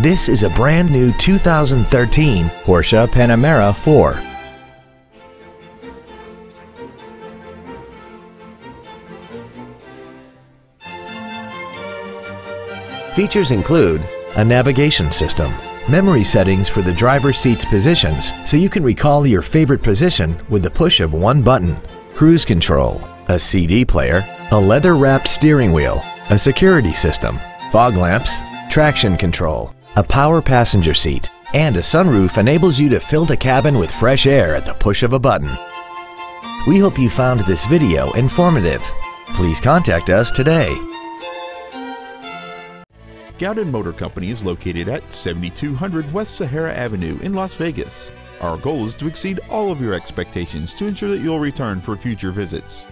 This is a brand new 2013 Porsche Panamera 4. Features include a navigation system, memory settings for the driver's seat's positions so you can recall your favorite position with the push of one button, cruise control, a CD player, a leather-wrapped steering wheel, a security system, fog lamps, traction control, a power passenger seat, and a sunroof enables you to fill the cabin with fresh air at the push of a button. We hope you found this video informative. Please contact us today. Gaudin Motor Company is located at 7200 West Sahara Avenue in Las Vegas. Our goal is to exceed all of your expectations to ensure that you'll return for future visits.